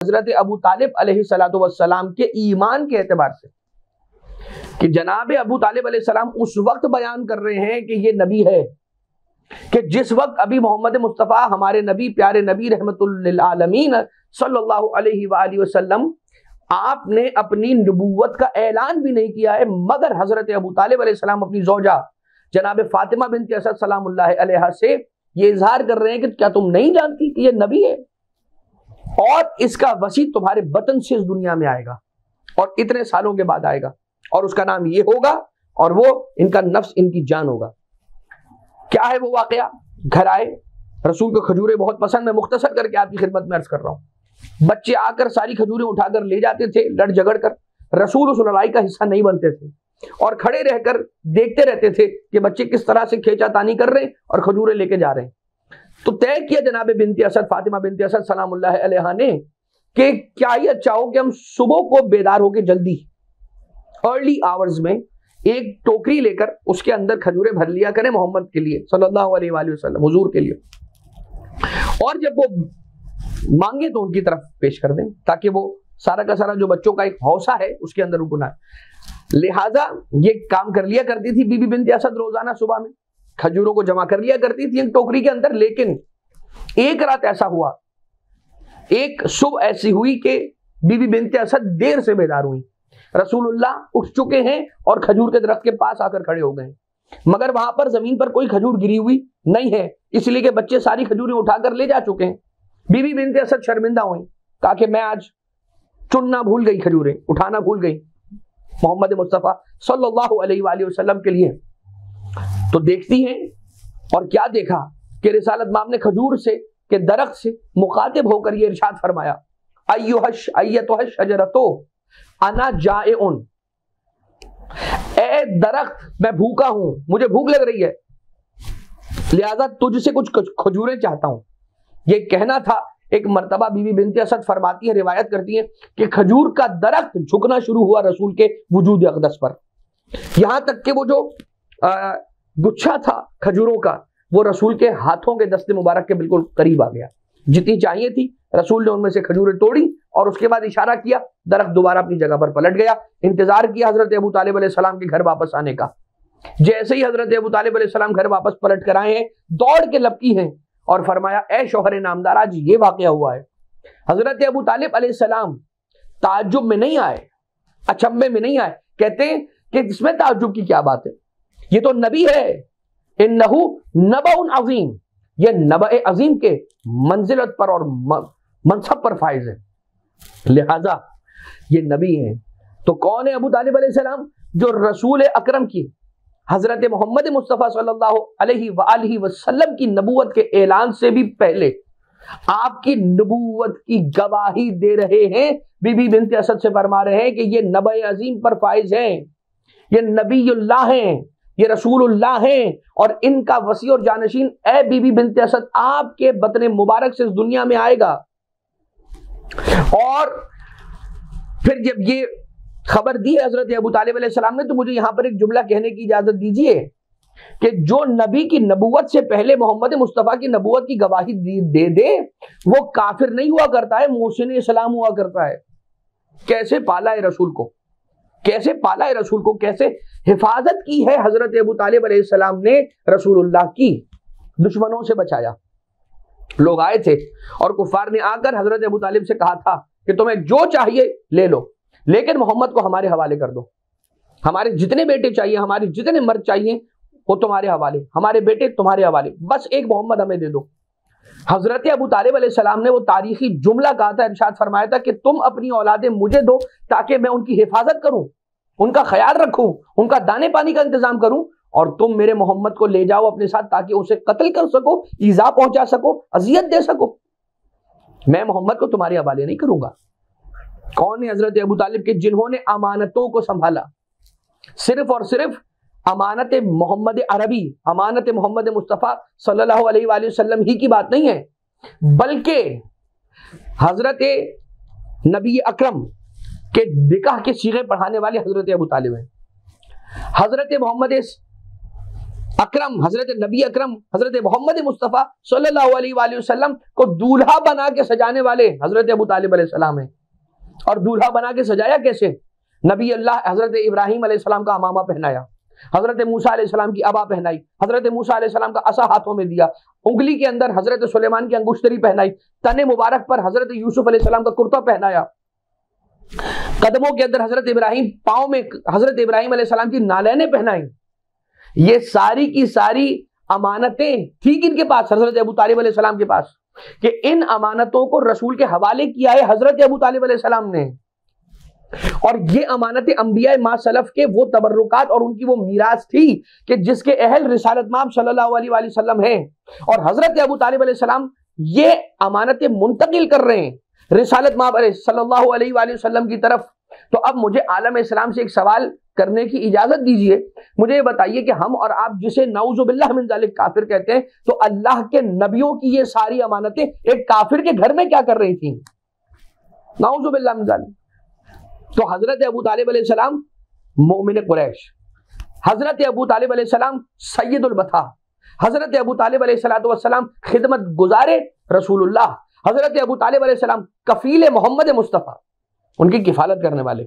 हज़रत अबू तालिब सलाम के ईमान के एतबार से कि जनाब अबू तालिब सलाम उस वक्त बयान कर रहे हैं कि ये नबी है कि जिस वक्त अभी मोहम्मद मुस्तफ़ा हमारे नबी, प्यारे नबी रहमतुल्लामीन सल्लल्लाहु अलैहि वसल्लम, आपने अपनी नबूवत का ऐलान भी नहीं किया है, मगर हज़रत अबू तालिब सलाम अपनी जोजा जनाब फातिमा बिन असद सलाम से ये इजहार कर रहे हैं कि क्या तुम नहीं जानती कि ये नबी है? और इसका वसी तुम्हारे बतन से इस दुनिया में आएगा और इतने सालों के बाद आएगा और उसका नाम ये होगा और वो इनका नफ्स, इनकी जान होगा। क्या है वो वाकया? घर आए, रसूल को खजूरें बहुत पसंद मैं मुख्तसर करके आपकी खिदमत में अर्ज़ कर रहा हूँ। बच्चे आकर सारी खजूरें उठाकर ले जाते थे लड़ झगड़ कर। रसूल उस लड़ाई का हिस्सा नहीं बनते थे। और खड़े रहकर देखते रहते थे कि बच्चे किस तरह से खेचा तानी कर रहे हैं और खजूरें लेके जा रहे हैं। तो तय किया जनाब बिनती असद, फातिमा बिनती असद सलाम ने कि क्या ही अच्छा हो कि हम सुबह को बेदार होकर जल्दी अर्ली आवर्स में एक टोकरी लेकर उसके अंदर खजूरें भर लिया करें मोहम्मद के लिए, सल्लल्लाहु अलैहि वसल्लम, हुजूर के लिए। और जब वो मांगे तो उनकी तरफ़ पेश कर दें ताकि वो सारा का सारा जो बच्चों का एक हौसा है उसके अंदर रुकना है लिहाजा ये काम कर लिया करती थी बीबी बिनती असद रोज़ाना सुबह में। खजूरों को जमा कर लिया करती थी एक टोकरी के अंदर, लेकिन एक रात ऐसा हुआ, एक सुबह ऐसी हुई कि बीबी बिनते असद देर से बेदार हुई। रसूलुल्लाह उठ चुके हैं और खजूर के दरख्त के पास आकर खड़े हो गए। मगर वहाँ पर ज़मीन पर कोई खजूर गिरी हुई नहीं है, इसलिए कि बच्चे सारी खजूरें उठाकर ले जा चुके हैं। बीबी बिनते असद शर्मिंदा हुई, कहा कि मैं आज चुनना भूल गई खजूरें, उठाना भूल गई। मोहम्मद मुस्तफ़ा सल्लल्लाहु अलैहि वसल्लम के लिए। तो देखती हैं और क्या देखा कि रिसालत माम ने खजूर से, के दरख्त से मुखातिब होकर ये इरशाद फरमाया अयुहश अयतुहश अजरतो अना जाए उन दरख्त, मैं भूखा हूँ, मुझे भूख लग रही है, लिहाजा तुझसे कुछ खजूरें चाहता हूँ। ये कहना था एक मरतबा बीबी बिनती असद फरमाती है, रिवायत करती है कि खजूर का दरख्त झुकना शुरू हुआ रसूल के वजूद अकदस पर। यहाँ तक कि वो जो गुच्छा था खजूरों का, वो रसूल के हाथों के दस्ते मुबारक के बिल्कुल करीब आ गया। जितनी चाहिए थी, रसूल ने उनमें से खजूरें तोड़ी और उसके बाद इशारा किया, दरख्त दोबारा अपनी जगह पर पलट गया। इंतज़ार किया हज़रत अबू तालिब के घर वापस आने का। जैसे ही हज़रत अबू तालिब घर वापस पलट कर आए हैं, दौड़ के लपकी हैं और फरमाया ए शोहर नामदार, आज ये वाक़ हुआ है। हज़रत अबू तालिब सलाम ताजुब में नहीं आए अचंबे में नहीं आए। कहते हैं कि इसमें ताजुब की क्या बात है? ये तो नबी है। इन नहू नबा अजीम। ये नब अजीम के मंजिलत पर और मनसब पर फायज है। लिहाजा ये नबी है। तो कौन है अबू तालिब सलाम? जो रसूल अकरम की हज़रत मोहम्मद मुस्तफ़ा सल्लल्लाहु अलैहि वसल्लम की नबूवत के ऐलान से भी पहले आपकी नबूवत की गवाही दे रहे हैं। बीबी बिनते असद से फरमा रहे हैं कि ये नब अजीम पर फाइज हैं। ये नबील्ला हैं, ये रसूलुल्लाह हैं और इनका वसी और जानशीन, ए बीबी बिनते असद, आपके बतन मुबारक से इस दुनिया में आएगा। और फिर जब ये खबर दी हज़रत अबू तालिब सलाम ने तो मुझे यहाँ पर एक जुमला कहने की इजाज़त दीजिए कि जो नबी की नबूवत से पहले मोहम्मद मुस्तफ़ा की नबूवत की गवाही दे दे वो काफिर नहीं हुआ करता है मोहसिन इस्लाम हुआ करता है। कैसे पाला है रसूल को? कैसे पाला है रसूल को? कैसे हिफाजत की है हज़रत अबू तालिब सलाम ने रसूलुल्लाह की? दुश्मनों से बचाया। लोग आए थे और कुफार ने आकर हज़रत अबू तालिब से कहा था कि तुम्हें जो चाहिए ले लो। लेकिन मोहम्मद को हमारे हवाले कर दो। हमारे जितने बेटे चाहिए, हमारे जितने मर्द चाहिए, वो तुम्हारे हवाले, हमारे बेटे तुम्हारे हवाले। बस एक मोहम्मद हमें दे दो। हज़रत अबू तालिब सलाम ने वो तारीखी जुमला कहा था, इरशाद फरमाया था कि तुम अपनी औलादे मुझे दो ताकि मैं उनकी हिफाजत करूँ, उनका ख्याल रखूँ, उनका दाने पानी का इंतज़ाम करूँ और तुम मेरे मोहम्मद को ले जाओ अपने साथ ताकि उसे कत्ल कर सको, ईजा पहुँचा सको, अजियत दे सको। मैं मोहम्मद को तुम्हारे हवाले नहीं करूँगा। कौन है हज़रत अबू तालिब के? जिन्होंने अमानतों को संभाला। सिर्फ़ और सिर्फ़ अमानत मोहम्मद अरबी, अमानत मोहम्मद मुस्तफ़ा सल्लल्लाहु अलैहि वसल्लम ही की बात नहीं है। बल्कि हज़रत नबी अकरम के निकाह के सीगे पढ़ाने वाले हज़रत अबू तालिब हैं। हज़रत मोहम्मद अकरम, हज़रत नबी अकरम, हज़रत मोहम्मद मुस्तफ़ा सल्लल्लाहु अलैहि वसल्लम को दूल्हा बना के सजाने वाले हज़रत अबू तालिब सलाम है। और दूल्हा बना के सजाया कैसे? नबी अल्लाह हज़रत इब्राहिम सलाम का अमामा पहनाया, हज़रत मूसा सलाम की अबा पहनाई, हज़रत मूसा सलाम का असा हाथों में दिया उंगली के अंदर हज़रत सुलेमान की अंगुश्तरी पहनाई, तने मुबारक पर हज़रत यूसुफ सलाम का कुर्ता पहनाया। कदमों के अंदर हज़रत इब्राहिम पाओ में हज़रत इब्राहिम सलाम की नालैने पहनाई। ये सारी की सारी अमानतें ठीक इनके पास? हज़रत अबू तालिब के पास। कि इन अमानतों को रसूल के हवाले किया है हज़रत अबू तालिब सलाम ने। और ये अमानत अंबिया मा सलफ के वो तबरुकात और उनकी वो मीरास थी कि जिसके अहल रिसालत माम सल्लल्लाहु अलैहि वसल्लम हैं। और हज़रत अबू तालिब सलाम ये अमानतें मुंतकिल कर रहे हैं। रिसालत माम सल्लल्लाहु अलैहि वसल्लम की तरफ़ तो अब मुझे आलम इस्लाम से एक सवाल करने की इजाज़त दीजिए। मुझे ये बताइए कि हम और आप जिसे नौजुबिल्लाजालिक काफिर कहते हैं तो अल्लाह के नबियों की ये सारी अमानतें एक काफिर के घर में क्या कर रही थी? नाउजुबिल्लाजालिक तो हज़रत अबू तालिब मोमिन कुरैश। हज़रत अबू तालिब सैदुलबथा हज़रत अबू तालिब खिदमत गुजारे रसूलुल्लाह। हज़रत अबू तालिब कफील मोहम्मद मुस्तफ़ा। उनकी किफालत करने वाले।